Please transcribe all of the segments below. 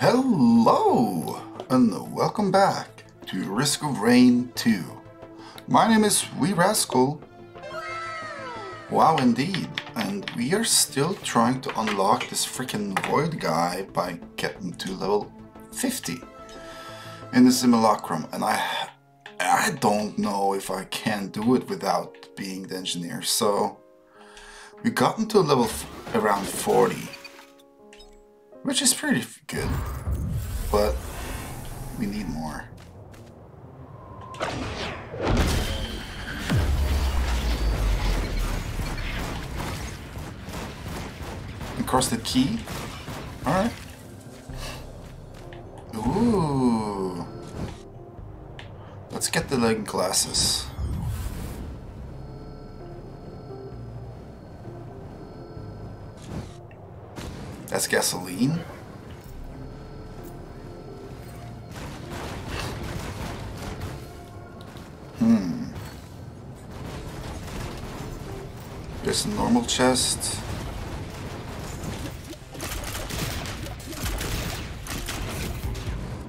Hello, and welcome back to Risk of Rain 2. My name is Wee Rascal. Wow, indeed. And we are still trying to unlock this freaking Void guy by getting to level 50 in the Simulacrum. And I, I don't know if I can do it without being the engineer. So we got into level around 40 which is pretty good, but we need more. Across the key? Alright. Ooh. Let's get the leg glasses. Gasoline? Hmm. There's a normal chest.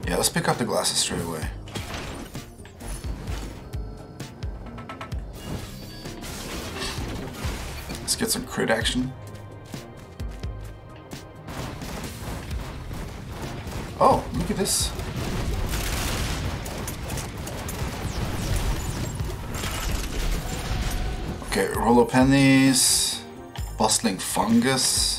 Yeah, let's pick up the glasses straight away. Let's get some crit action. Look at this. Okay, roll of pennies, bustling fungus.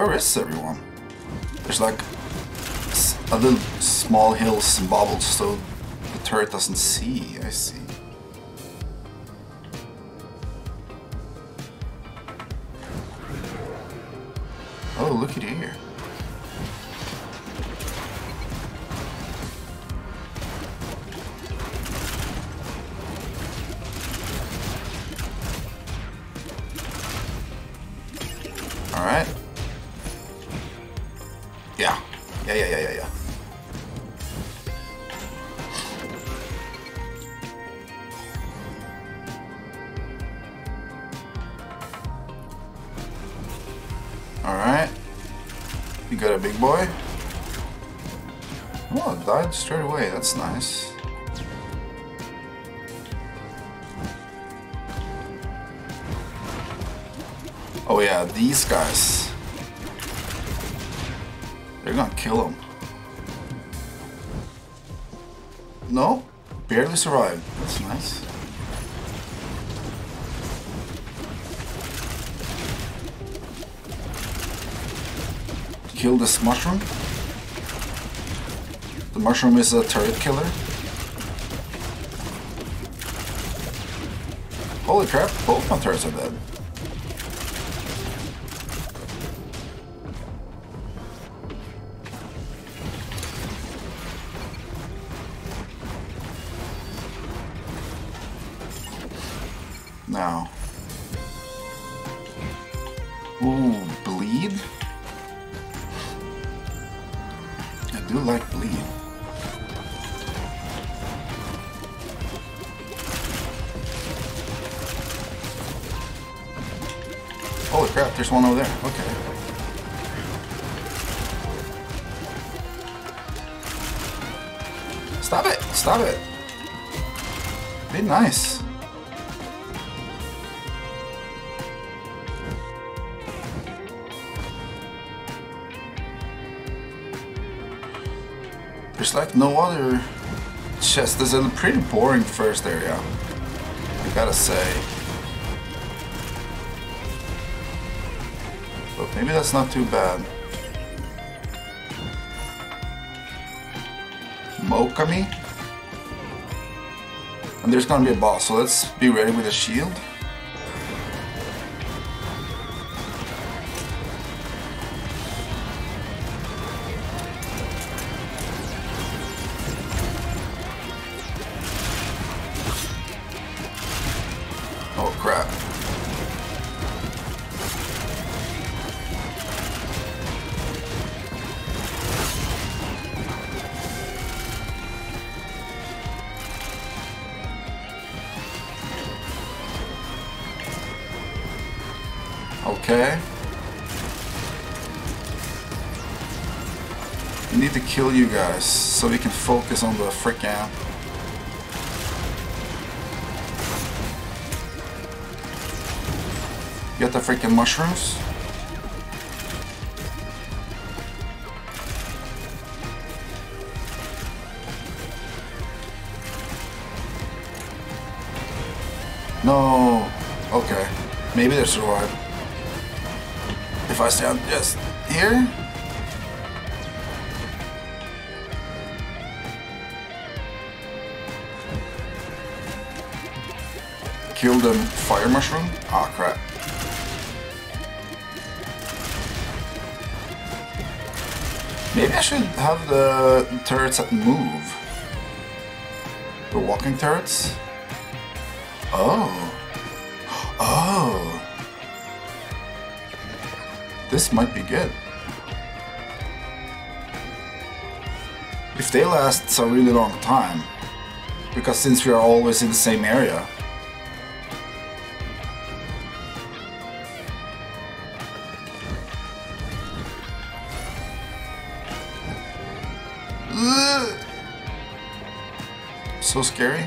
Where is everyone? There's like a little small hills and bubbles so the turret doesn't see. I see. Straight away. That's nice. Oh yeah, these guys. They're gonna kill him. No? Barely survived. That's nice. Kill this mushroom. The mushroom is a turret killer. Holy crap, both my turrets are dead. Stop it! Stop it! Be nice. There's like no other chest. This is a pretty boring first area. I gotta say. But maybe that's not too bad. Oh, Mokami? And there's gonna be a boss, so let's be ready with a shield. Guys so we can focus on the frickin' Get the freaking mushrooms. No. Okay. Maybe they survive. If I stand just here. Kill the fire mushroom? Ah, oh, crap. Maybe I should have the turrets that move. The walking turrets? Oh. Oh. This might be good. If they last a really long time, because since we are always in the same area, So scary.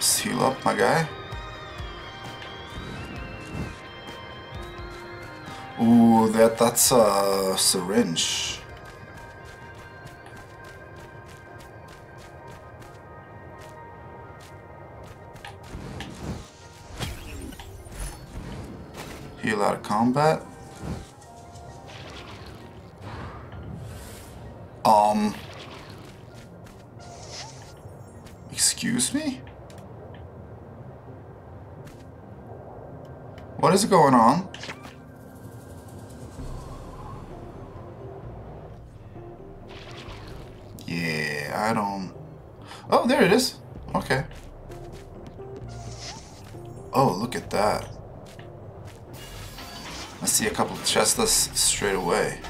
Seal up, my guy. Ooh, that that's a syringe. Combat. Um. Excuse me? What is going on? Chests straight away.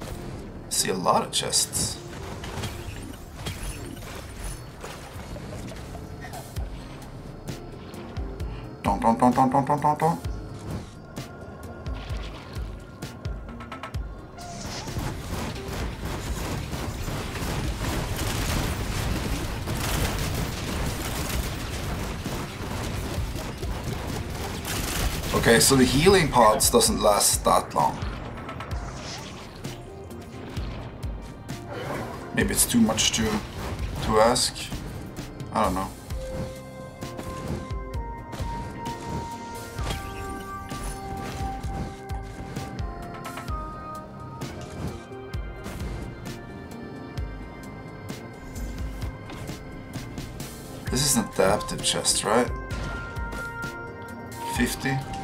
I see a lot of chests. Don't, don't, don't, don't, don't, don't, don't, Okay, so the healing pods doesn't last that long. Maybe it's too much to to ask. I don't know. This is an adaptive chest, right? 50.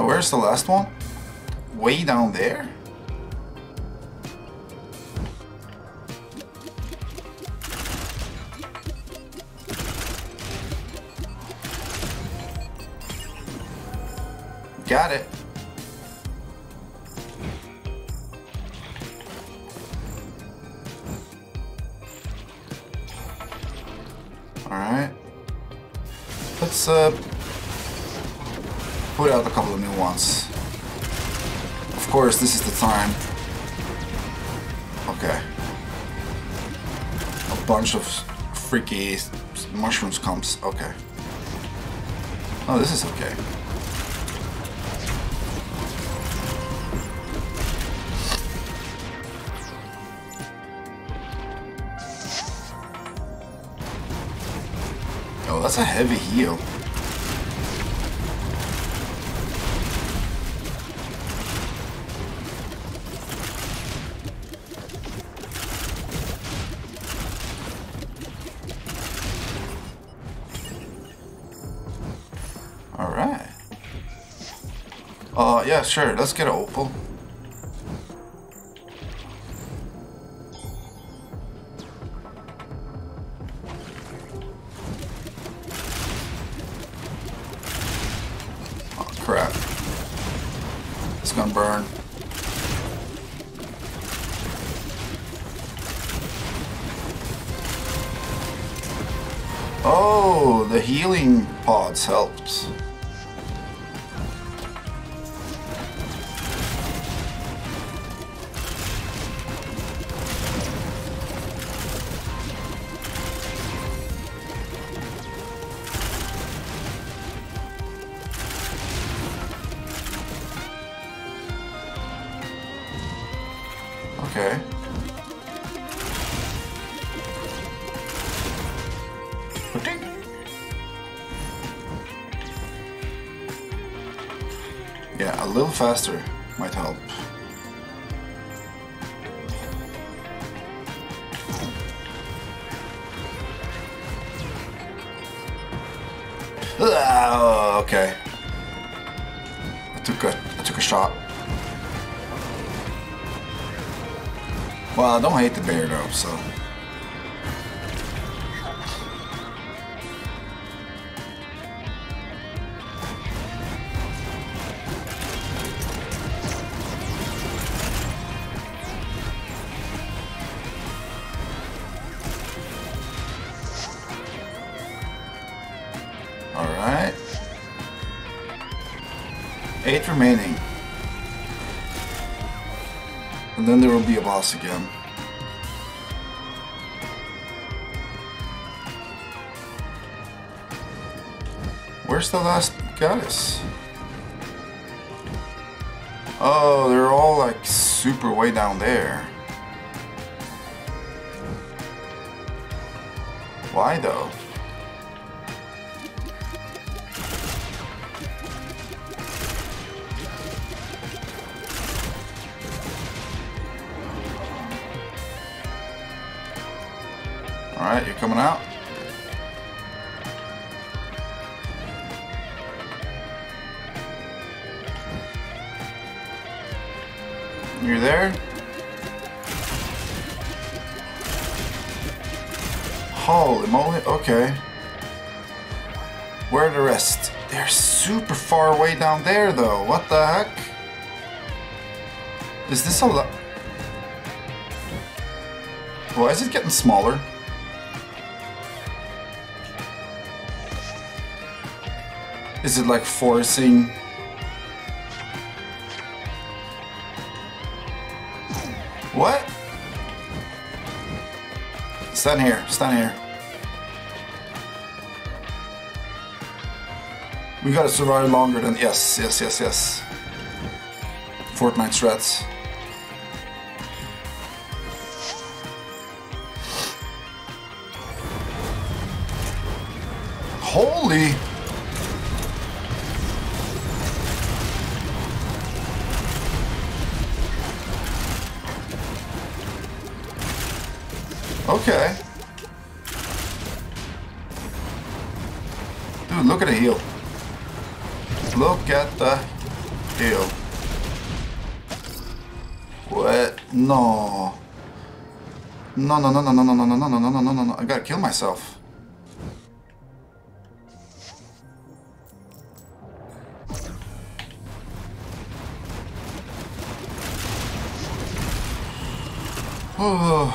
Oh, where's the last one? Way down there? Yeah, sure. Let's get an opal. Oh, crap. It's gonna burn. Oh, the healing pods helps. The last goddess? Oh, they're all like super way down there. Why though? Alright, you're coming out. You're there? Holy moly, okay. Where are the rest? They're super far away down there though, what the heck? Is this a lot? Why is it getting smaller? Is it like forcing? Stand here, stand here. We gotta survive longer than yes, yes, yes, yes. Fortnite strats. Holy! No, no, no, no, no, no, no, no, no, no, no, no, no, no. I gotta kill myself. Oh.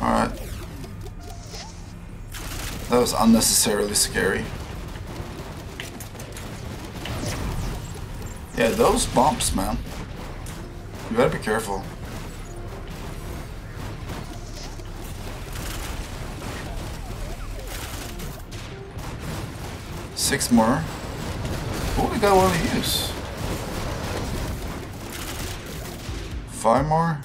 Alright. That was unnecessarily scary. Yeah, those bumps, man. You gotta be careful. Six more. What we got one to use? Five more?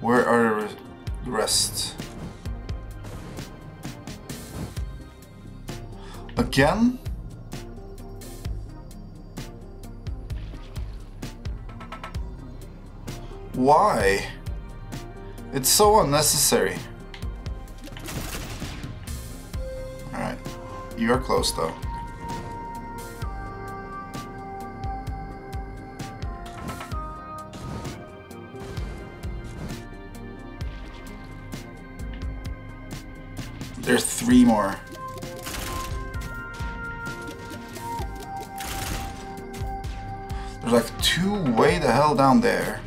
Where are Again? Why? It's so unnecessary. Alright. You are close though. Down there.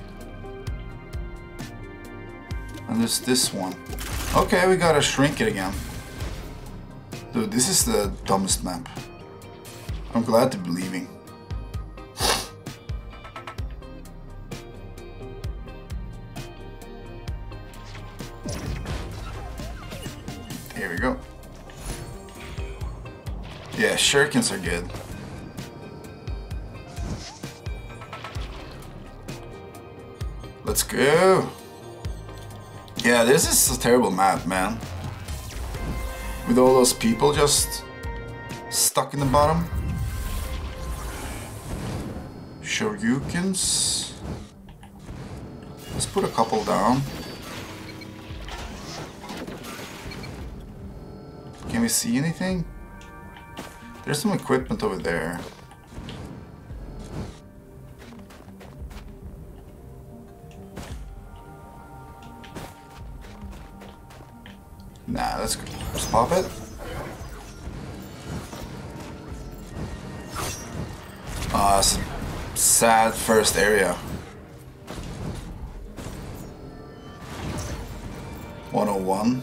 And there's this one. Okay, we gotta shrink it again. Dude, this is the dumbest map. I'm glad to be leaving. Here we go. Yeah, shurikens are good. Go. Yeah, this is a terrible map, man. With all those people just stuck in the bottom. Shoryukens. Let's put a couple down. Can we see anything? There's some equipment over there. Nah, let's, let's pop it. Ah, uh, sad first area. 101.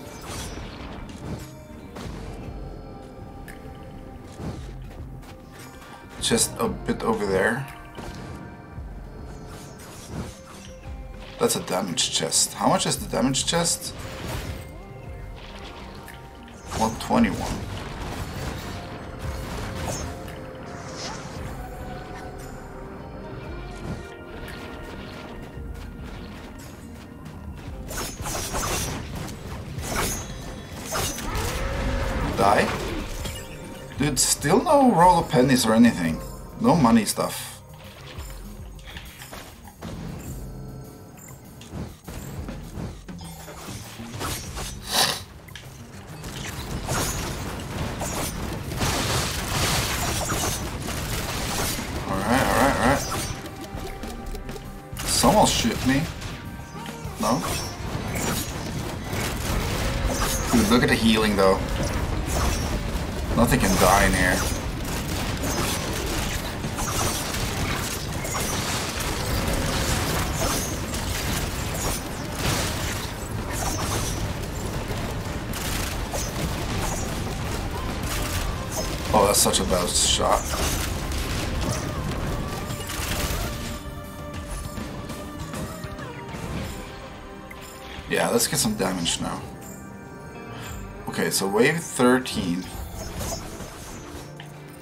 Just a bit over there. That's a damage chest. How much is the damage chest? Pennies or anything. No money stuff. Shot. Yeah, let's get some damage now. Okay, so wave 13.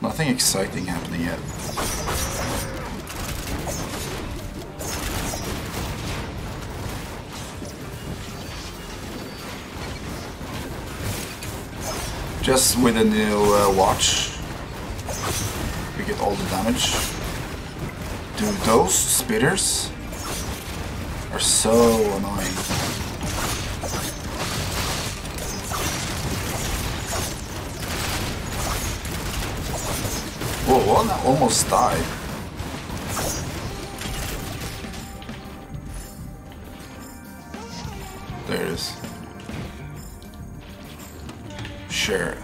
Nothing exciting happening yet. Just with a new uh, watch, we get all the damage. Dude, those spitters are so annoying. Whoa, one almost died. There it is. Sure.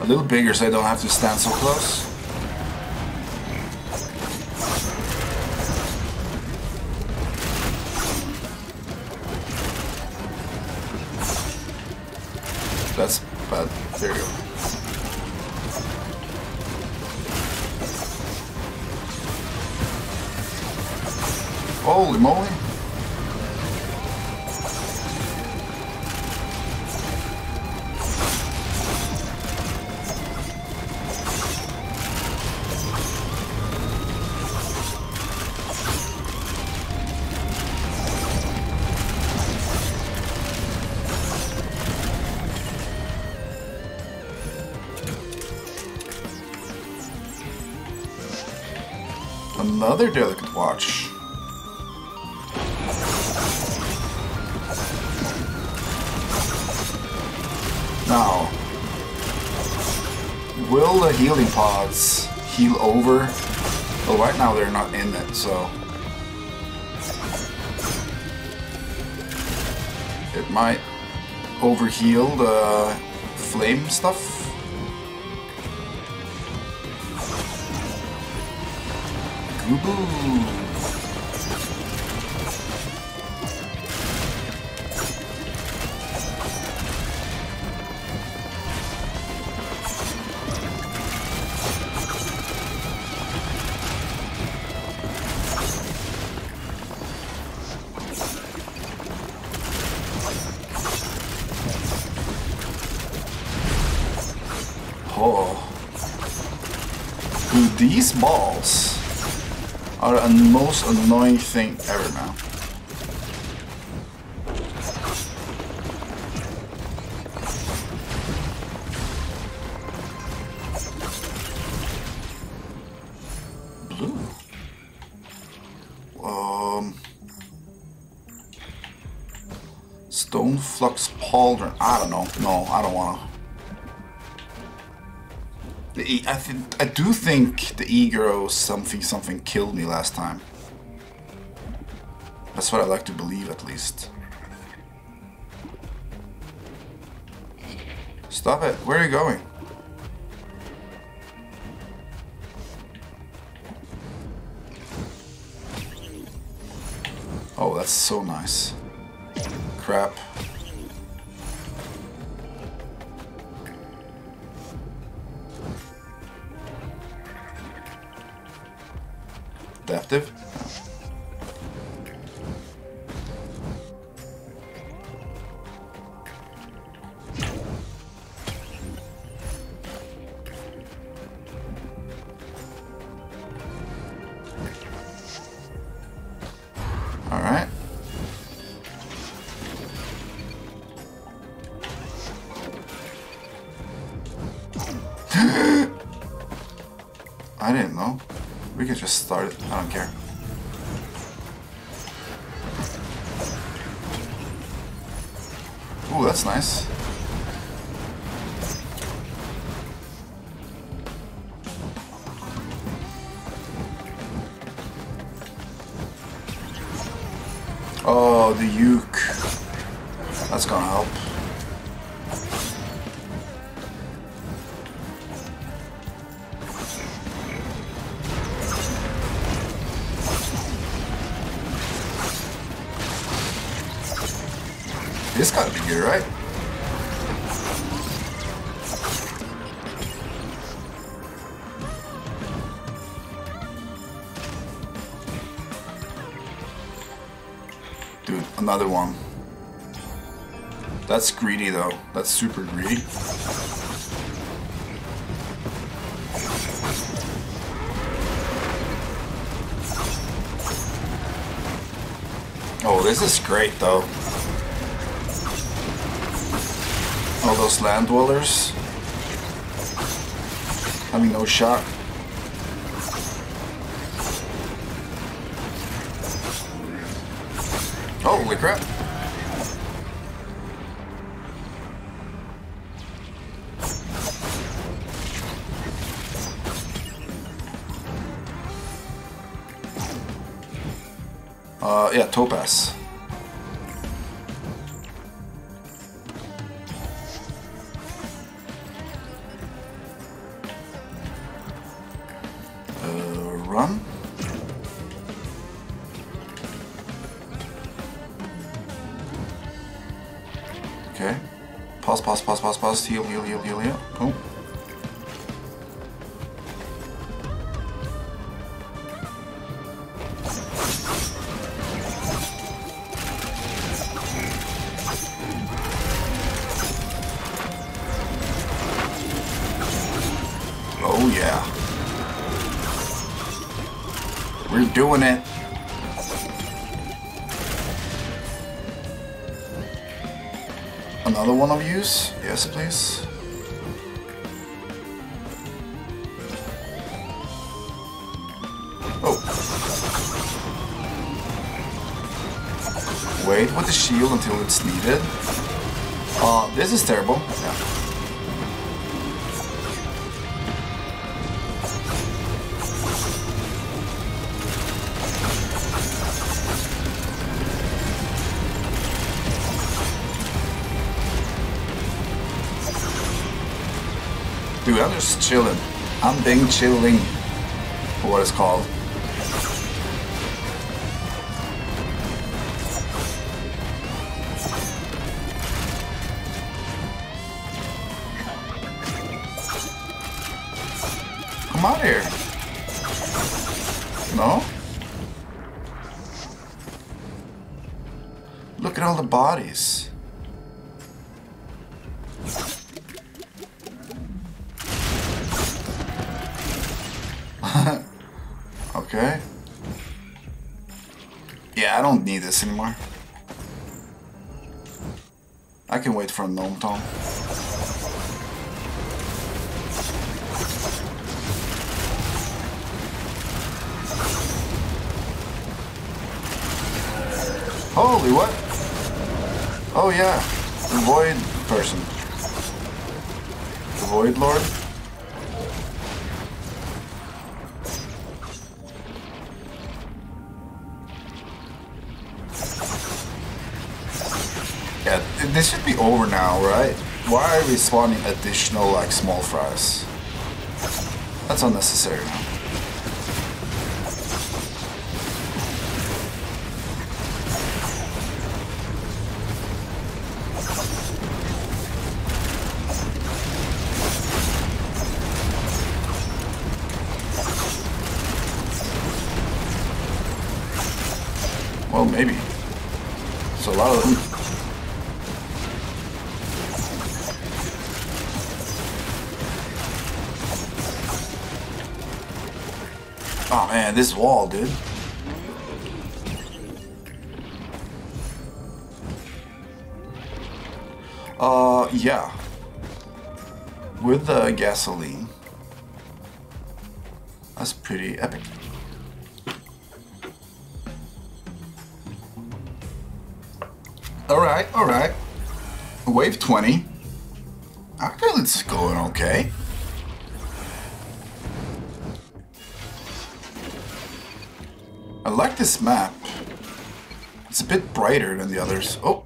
A little bigger so I don't have to stand so close. Another delicate watch. Now, will the healing pods heal over? Well, right now they're not in it, so... It might overheal the flame stuff. These balls are the most annoying thing ever now. Um, Stone Flux Pauldron. I don't know. No, I don't want to. The I think I do think the ego something something killed me last time. That's what I like to believe at least. Stop it. Where are you going? Oh, that's so nice. Crap. Oh, the uke. That's gonna help. This gotta be good, right? Another one. That's greedy though. That's super greedy. Oh, this is great though. all those land dwellers having no shot. Uh, yeah, Topaz. pause, pause, pause, pause. heal, heal, heal, heal, heal. Oh Yes, please. Oh. Wait with the shield until it's needed. Uh, this is terrible. Yeah. Dude, I'm just chilling. I'm being chilling. What it's called. Anymore. Spawning additional, like, small fries? That's unnecessary. Well, maybe. So a lot of Oh man, this wall, dude. Uh, yeah. With the gasoline. That's pretty epic. Alright, alright. Wave 20. Actually, it's going okay. This map. It's a bit brighter than the others. Oh.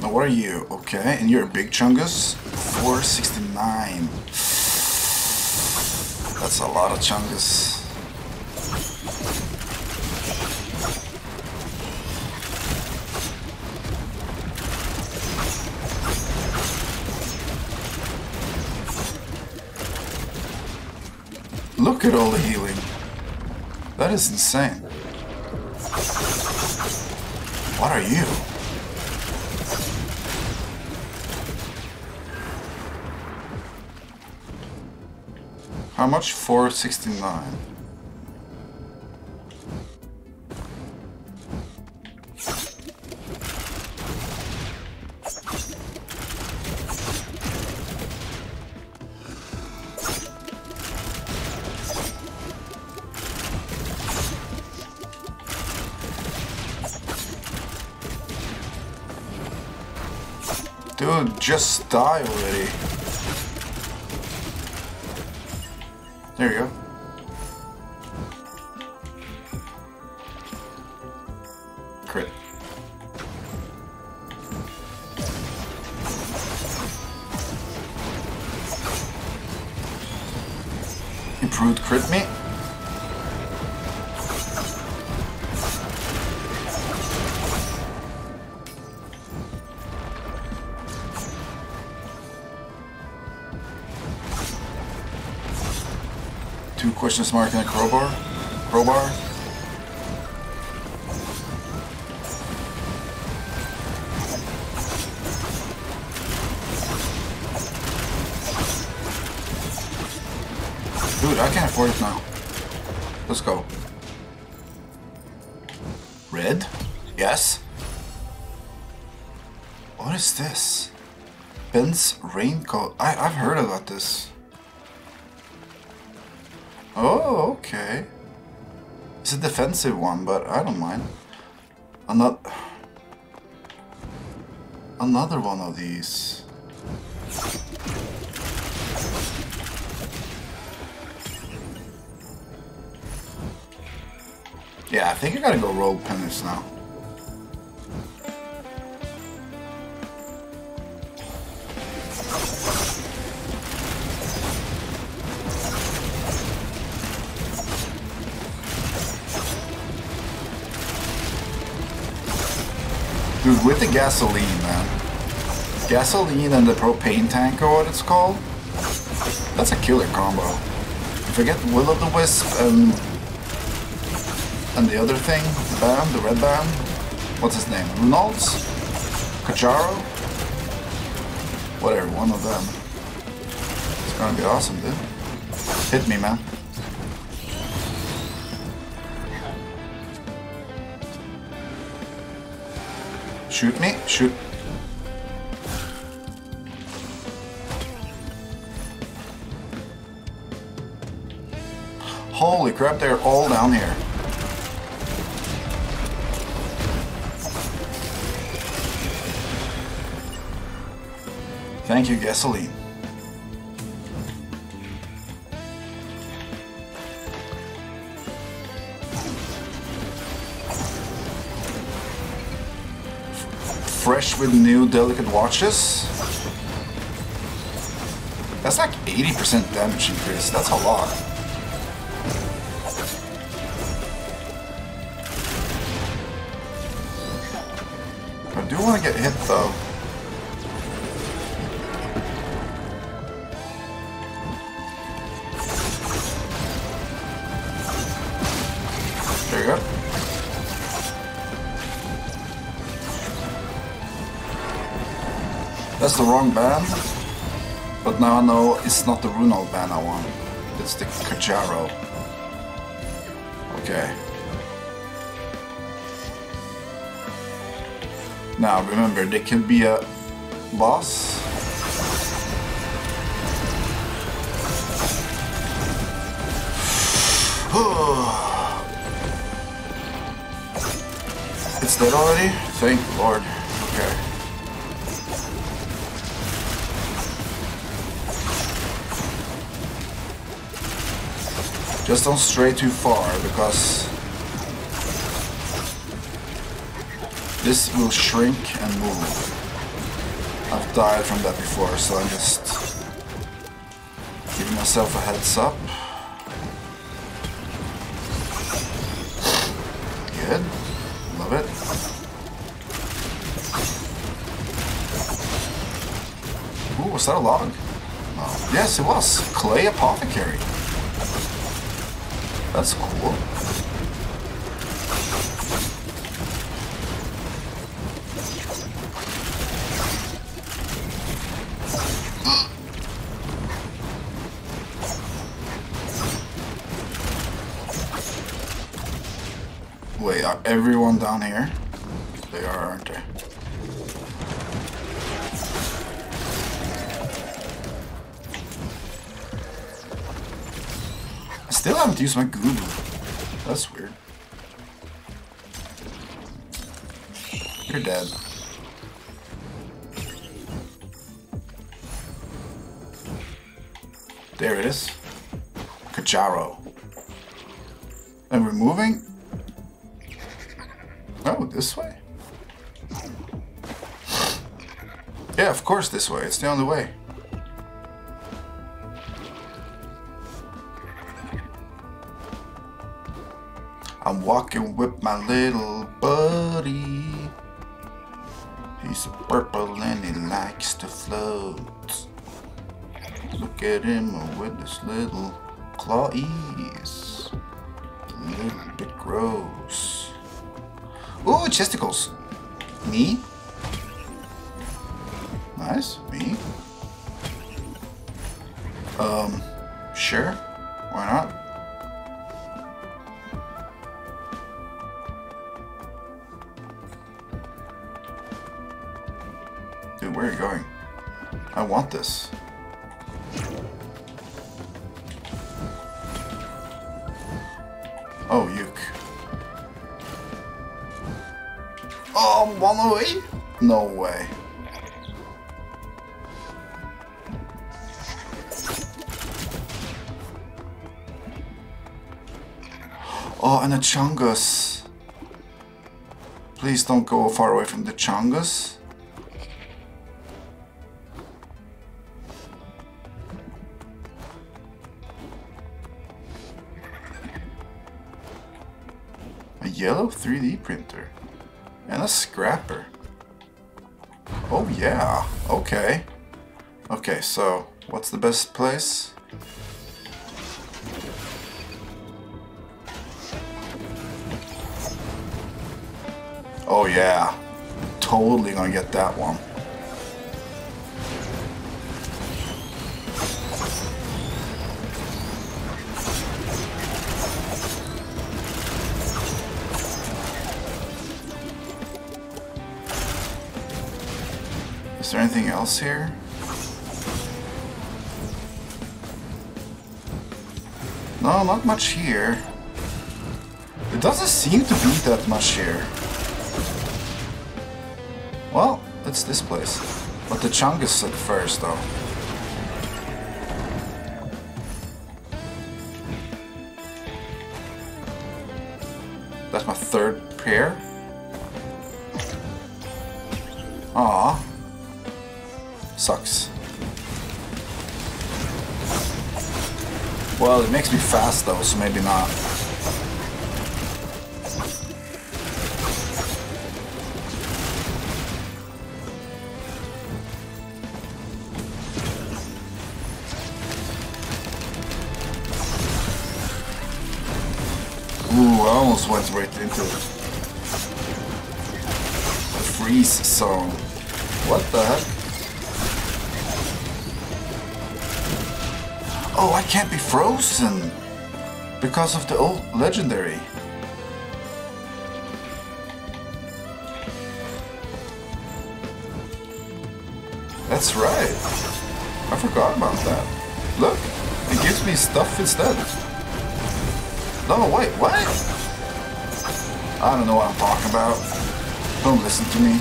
Now, what are you? Okay, and you're a big chungus? 469. That's a lot of chungus. At all the healing. That is insane. What are you? How much? 469. Just die already. There you go. Crit. Improved crit me? Questions mark and a crowbar? Crowbar? Dude, I can't afford it now. Let's go. Red? Yes? What is this? Ben's raincoat. I, I've heard about this. Defensive one, but I don't mind. Another... Another one of these. Yeah, I think I gotta go rogue penance now. Gasoline, man. Gasoline and the propane tank or what it's called. That's a killer combo. If I get Will of the Wisp and and the other thing, the band, the red band, what's his name? Runald's? Kjaro? Whatever, one of them. It's gonna be awesome, dude. Hit me, man. Shoot me, shoot. Holy crap, they're all down here. Thank you, gasoline. With new delicate watches. That's like 80% damage increase. That's a lot. I do want to get hit though. The wrong band. But now I know it's not the Runald band I want. It's the Kjaro. Okay. Now remember, there can be a boss. it's dead already? Thank Lord. Just don't stray too far because this will shrink and move. I've died from that before, so I'm just giving myself a heads up. Good. Love it. Ooh, was that a log? Oh, yes, it was. Clay Apothecary. That's cool. Wait, are everyone down here? They are, aren't they? I haven't my Google. That's weird. You're dead. There it is. Kjaro. And we're moving? Oh, this way? Yeah, of course this way. It's the only way. I'm walking with my little buddy. He's purple and he likes to float. Look at him with his little clawies. A little bit gross. Ooh, chesticles. Me? Nice. Me? Um, sure. Oh, and a Chungus. Please don't go far away from the Chungus. A yellow 3D printer. And a scrapper. Oh yeah, okay. Okay, so what's the best place? Oh yeah, totally gonna get that one. Is there anything else here? No, not much here. It doesn't seem to be that much here. Well, it's this place. But the chunk is at first, though. That's my third pair. Aw. Sucks. Well, it makes me fast though, so maybe not. Because of the old legendary. That's right. I forgot about that. Look, it gives me stuff instead. No, wait, what? I don't know what I'm talking about. Don't listen to me.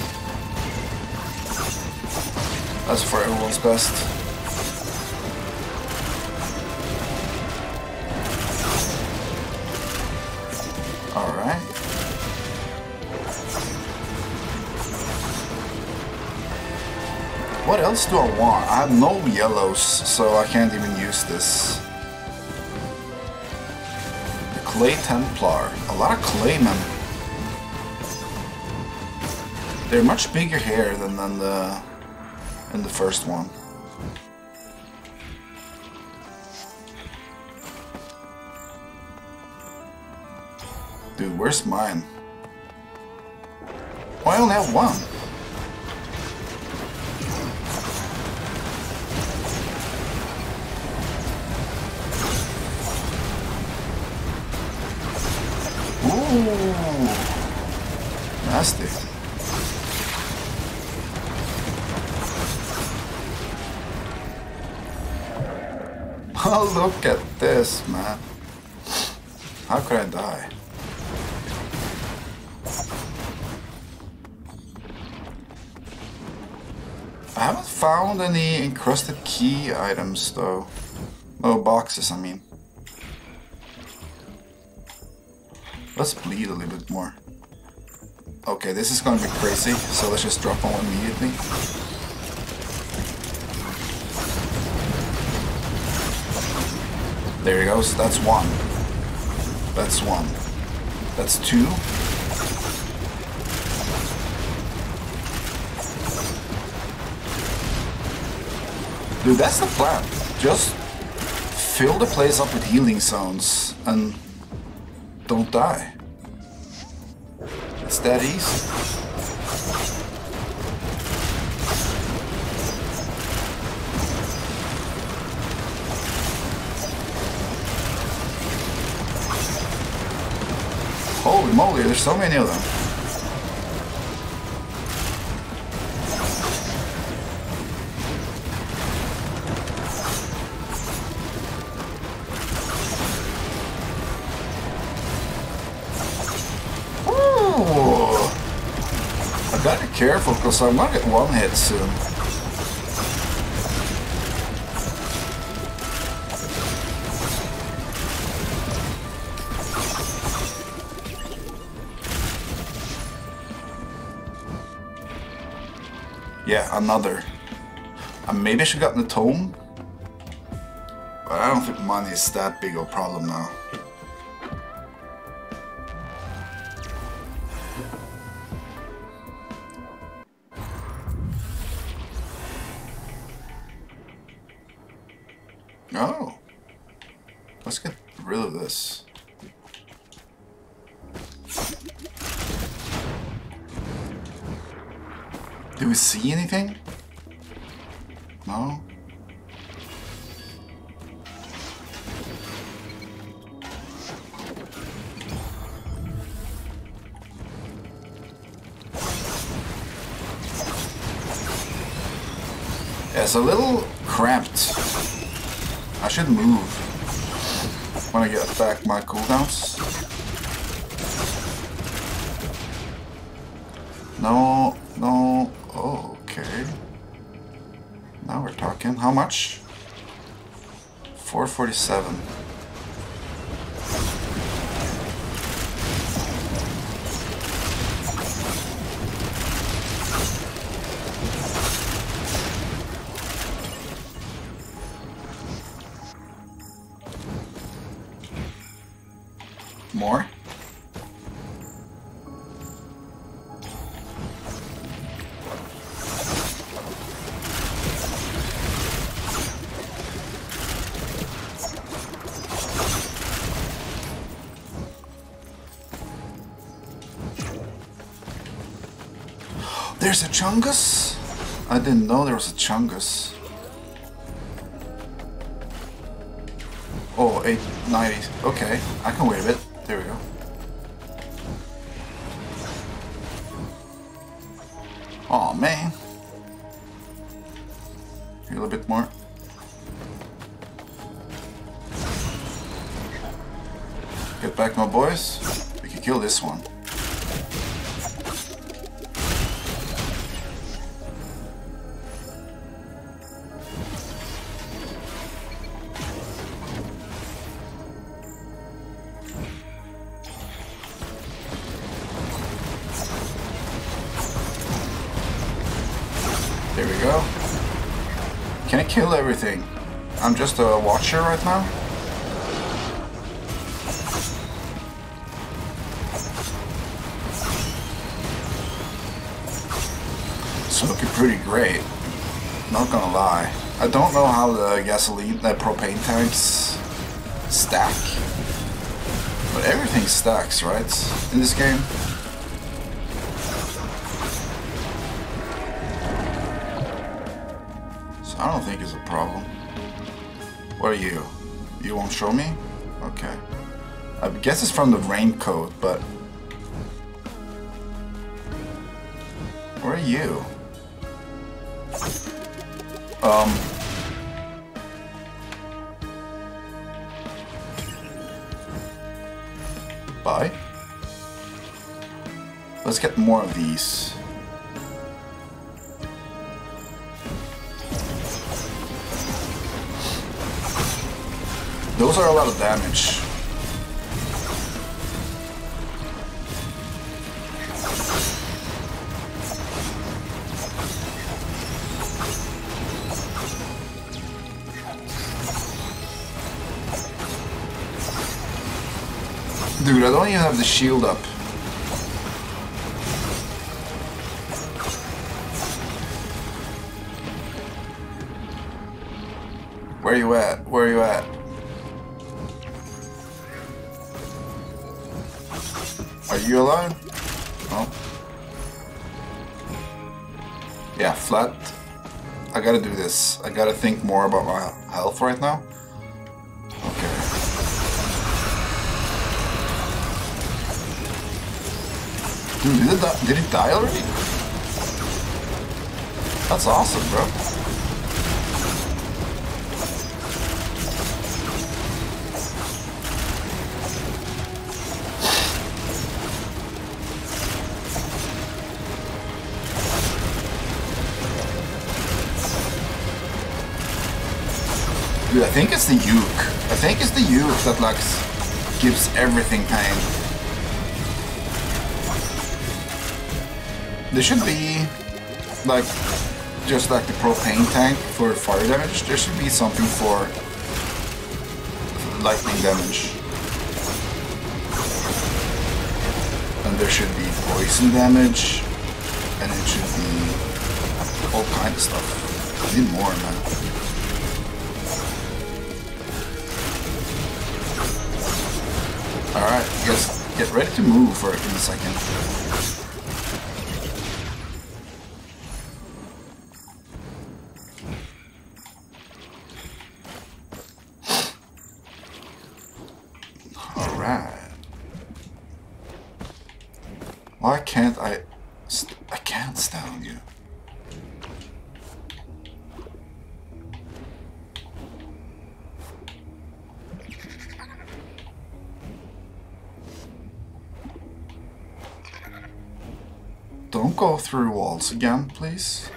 That's for everyone's best. Else do I want? I have no yellows, so I can't even use this. The Clay Templar. A lot of Claymen. They're much bigger here than, than the in the first one. Dude, where's mine? Oh, I only have one. Ooh, nasty. Oh, look at this, man. How could I die? I haven't found any encrusted key items, though. No boxes, I mean. Let's bleed a little bit more. Okay, this is gonna be crazy, so let's just drop on immediately. There he goes, that's one. That's one. That's two. Dude, that's the plan. Just fill the place up with healing zones and don't die. It's that easy. Holy moly, there's so many of them. Careful because I might get one hit soon. Yeah, another. And maybe I should gotten the tome. But I don't think money is that big of a problem now. It's a little cramped. I should move when I get back my cooldowns. No, oh, okay. Now we're talking. How much? 447. There's a Chungus? I didn't know there was a Chungus. Oh, 890. Okay, I can wait a bit. There we go. Just right now? It's looking pretty great. Not gonna lie. I don't know how the gasoline, the propane tanks stack. But everything stacks, right? In this game. You? You won't show me? Okay. I guess it's from the raincoat, but... Where are you? Um... Bye? Let's get more of these. Those are a lot of damage. Dude, I don't even have the shield up. Where you at? Where are you at? You alive? No. Yeah, flat. I gotta do this. I gotta think more about my health right now. Okay. Dude, did it, di- did it die already? That's awesome, bro. Dude, I think it's the uke. I think it's the uke that like gives everything pain. There should be like just like the propane tank for fire damage. There should be something for lightning damage. And there should be poison damage. And it should be all kind of stuff. I need more, man. Guys, get ready to move for in a second. Alright. Why can't I... I can't stand on you. Don't go through walls again, please.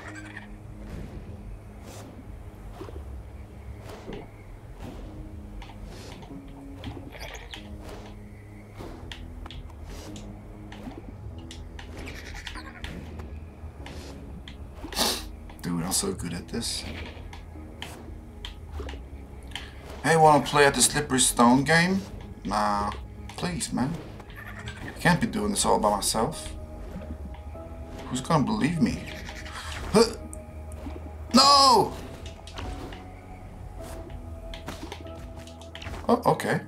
Dude, I'm so good at this. Hey, wanna play at the Slippery Stone game? Nah, please, man. I can't be doing this all by myself. Who's gonna believe me? Huh. No! Oh, okay.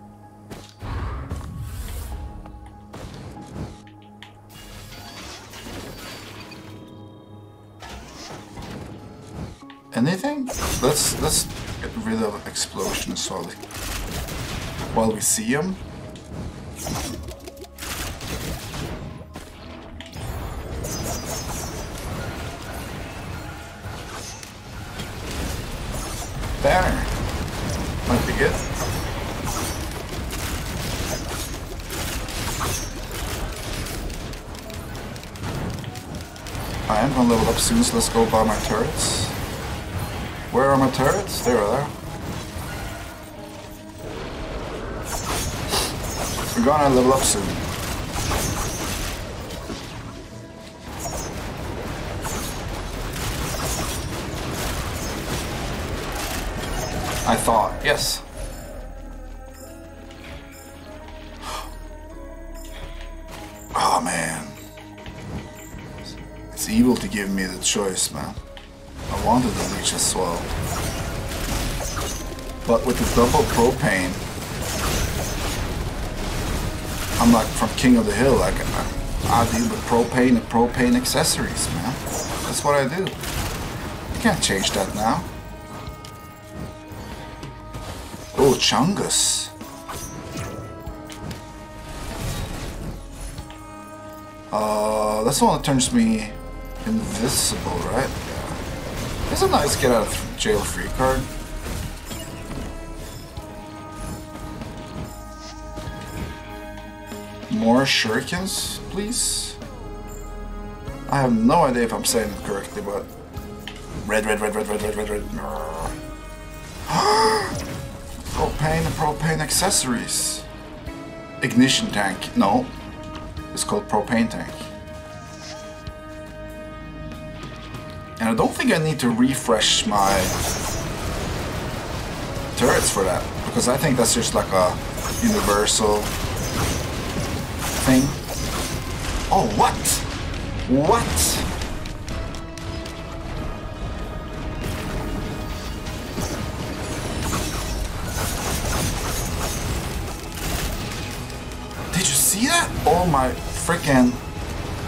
Anything? Let's let's get rid of explosions while while we see them. Soon, so let's go buy my turrets. Where are my turrets? There they are. We're gonna level up soon. I thought, yes. Evil to give me the choice, man. I wanted the leech as well. But with the double propane, I'm like from King of the Hill. Like I, I deal with propane and propane accessories, man. That's what I do. You can't change that now. Oh, Chungus. Uh, that's the one that turns me invisible, right? Yeah. It's a nice get out of jail free card. More shurikens, please? I have no idea if I'm saying it correctly, but... Red, red, red, red, red, red, red, red. propane and propane accessories. Ignition tank. No. It's called propane tank. And I don't think I need to refresh my turrets for that. Because I think that's just like a universal thing. Oh, what? What? Did you see that? Oh my freaking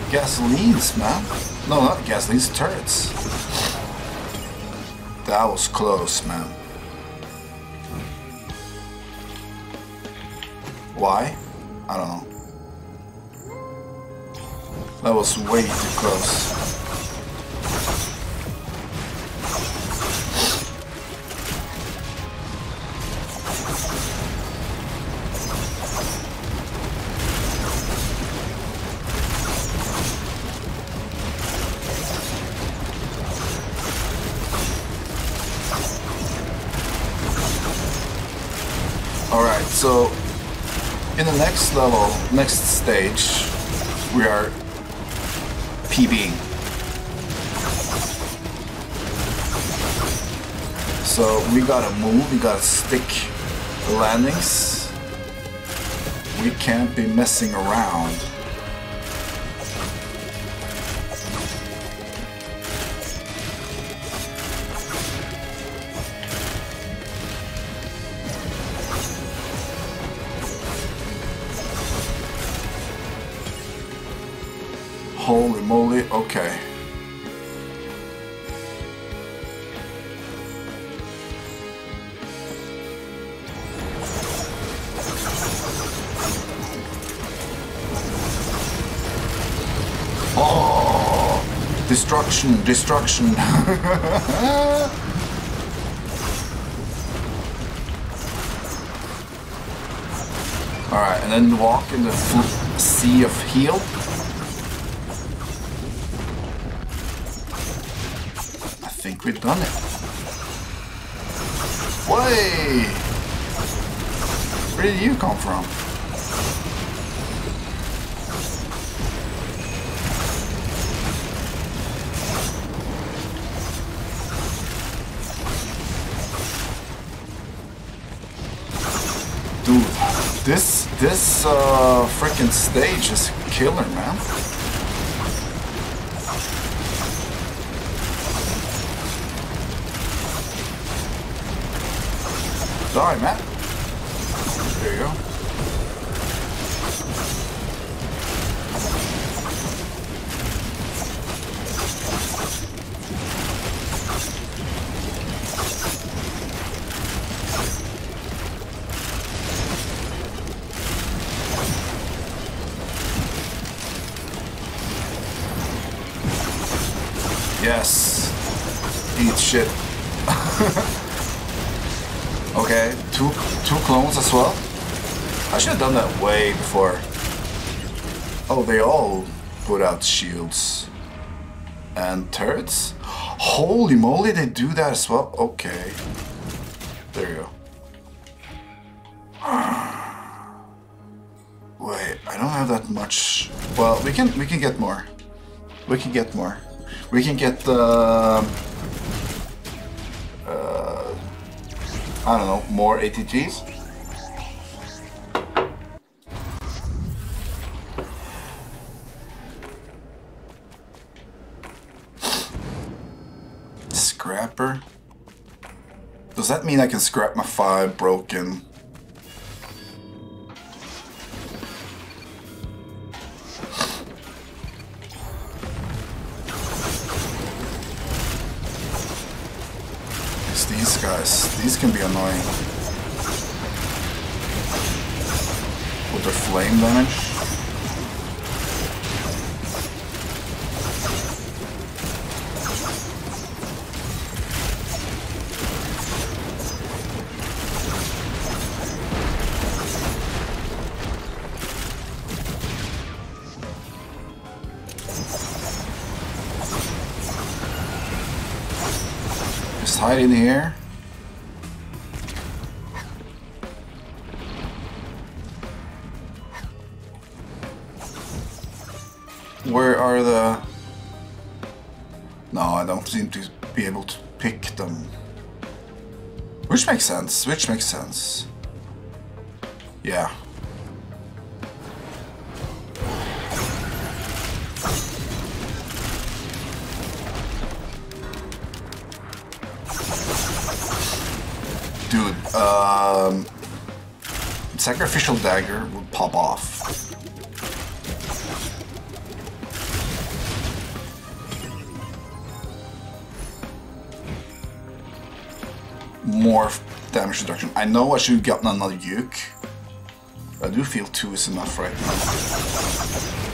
gasolines, man. No, not gasolines, turrets. That was close, man. Why? I don't know. That was way too close. So in the next level, next stage, we are PBing. So we gotta move, we gotta stick landings. We can't be messing around. Destruction, destruction. Alright, and then walk in the sea of heal. I think we've done it. Way! Where did you come from? This uh, freaking stage is killer, man. Sorry, man. There you go. Shit. okay, two two clones as well. I should have done that way before. Oh, they all put out shields. And turrets? Holy moly, they do that as well? Okay. There you go. Wait, I don't have that much. Well, we can we can get more. We can get more. We can get the... Uh, I don't know, more ATGs? Scrapper? Does that mean I can scrap my five broken where are the... No, I don't seem to be able to pick them. Which makes sense, which makes sense. Yeah. Dude, um... Sacrificial Dagger will pop off. More damage reduction. I know I should have gotten another Uke. I do feel two is enough right now.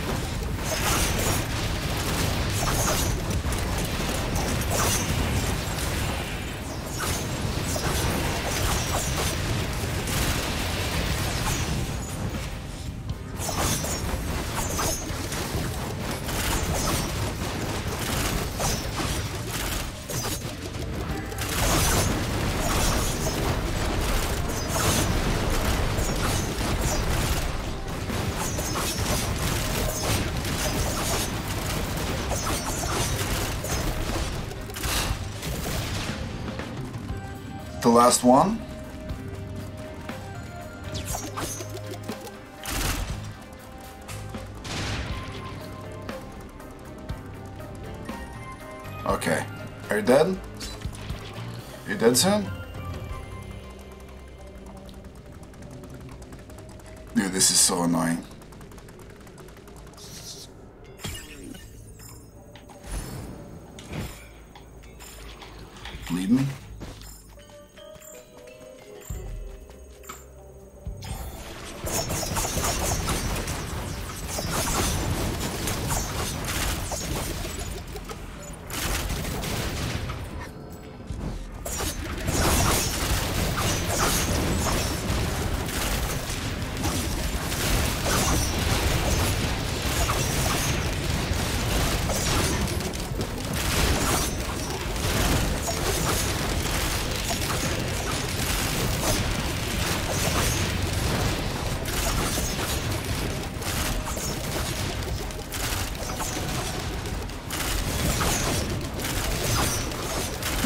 Last one. Okay. Are you dead? You dead soon?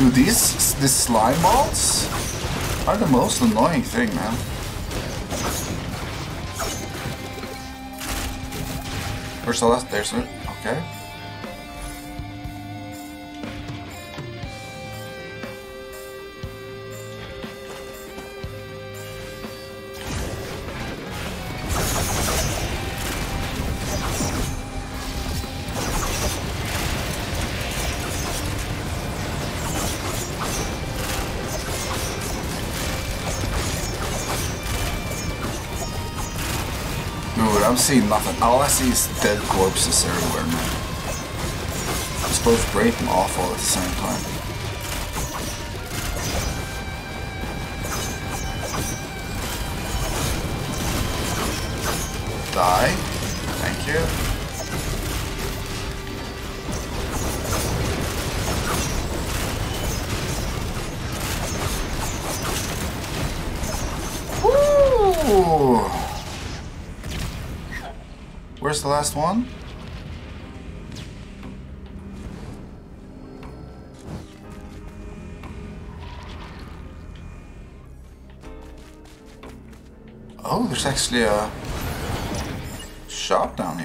Dude, these, these slime balls are the most annoying thing, man. Where's the last? There's it. Okay. I'm seeing nothing. All I see is dead corpses everywhere, man. It's both great and awful at the same time. The last one? Oh, there's actually a shop down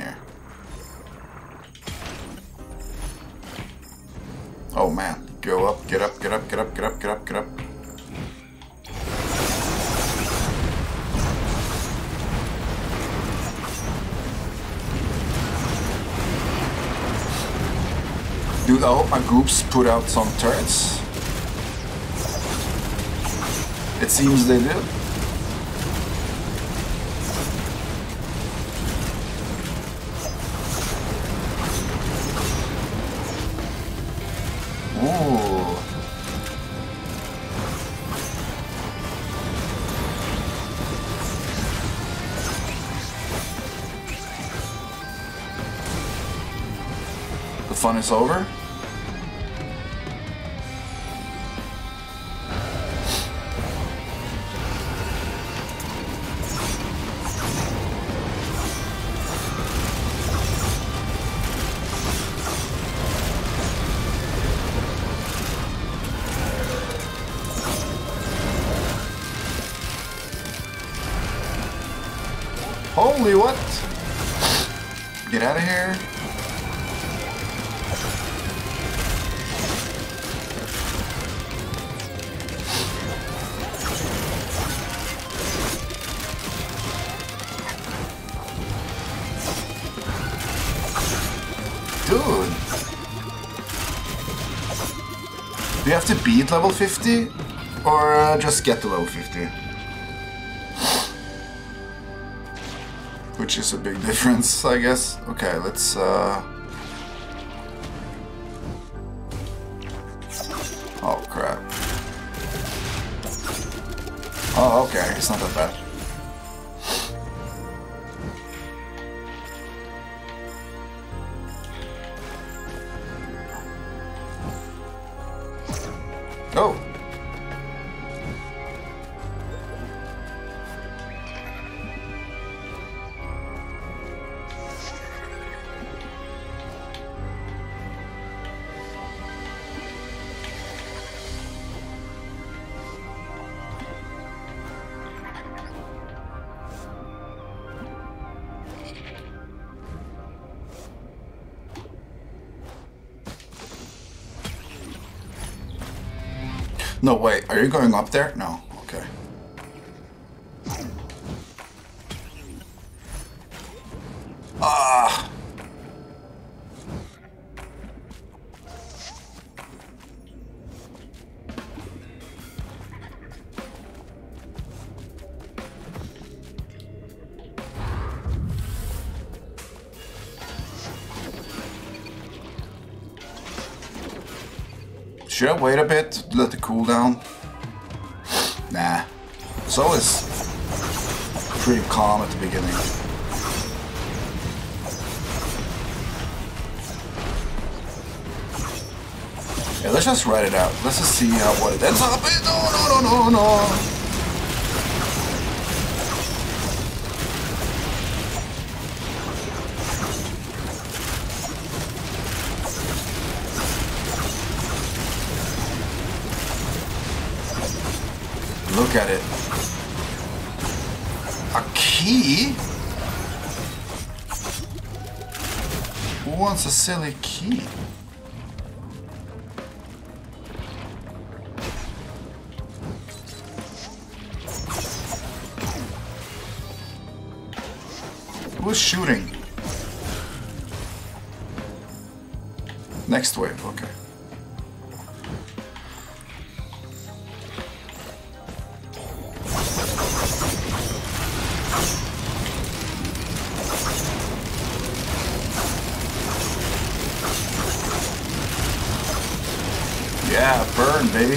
Dude, I hope my groups put out some turrets. It seems they did. Fun is over? Level 50? Or uh, just get to level 50? which is a big difference, I guess. Okay, let's, uh... No, wait. Are you going up there? No. Okay. Ah. Should I wait a bit let it cool down? Nah. It's always pretty calm at the beginning. Yeah, let's just write it out. Let's just see how what it ends up. No, no, no, no, no. Look at it. A key? Who wants a silly key? Who's shooting? Yeah, burn, baby.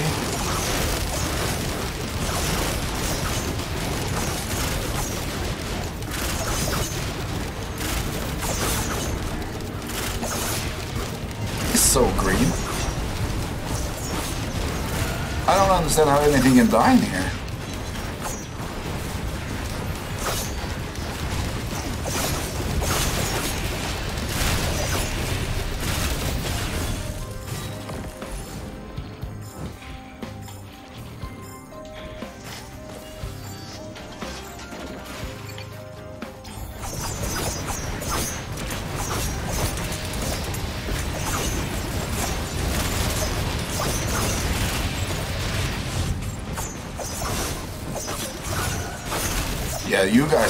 He's so green. I don't understand how anything can die in here.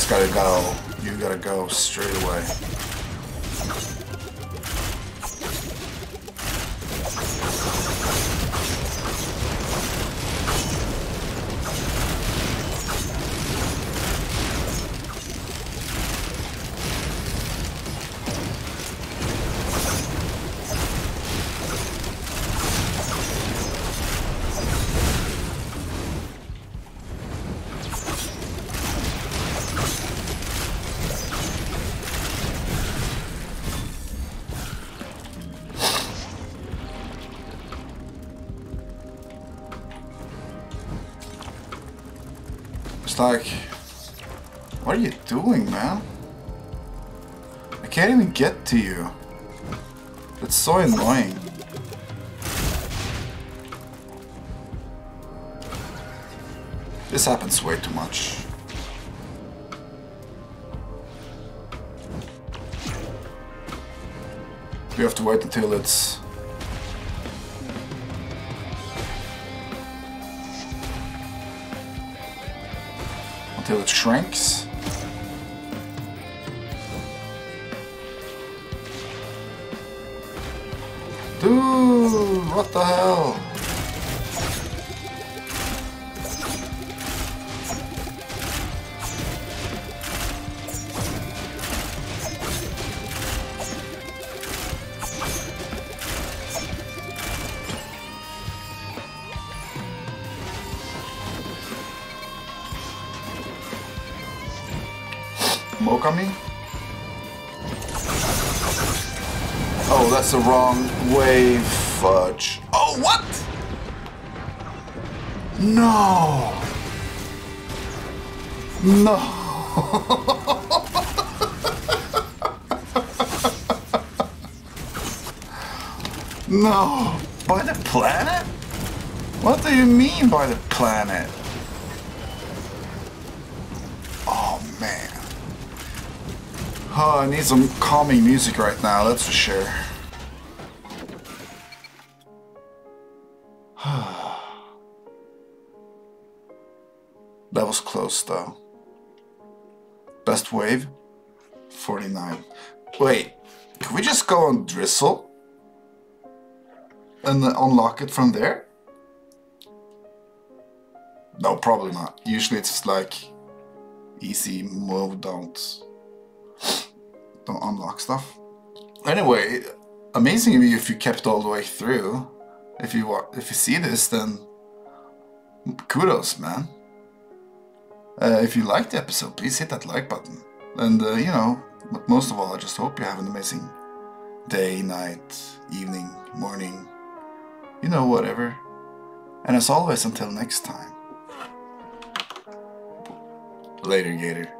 Gotta go. You gotta go straight away. Like, what are you doing, man? I can't even get to you. It's so annoying. This happens way too much. We have to wait until it's until it shrinks. Dude, what the hell? The wrong way. Fudge. Oh, what? No. No. no. By the planet? What do you mean by the planet? Oh, man. Oh, I need some calming music right now, that's for sure. Best wave? 49. Wait, can we just go on Drizzle? And unlock it from there? No, probably not. Usually it's like easy move, don't don't unlock stuff. Anyway, amazing if you kept all the way through. If you if you see this, then kudos, man. Uh, if you liked the episode, please hit that like button. And uh, you know, but most of all, I just hope you have an amazing day, night, evening, morning, you know, whatever. And as always, until next time. Later, Gator.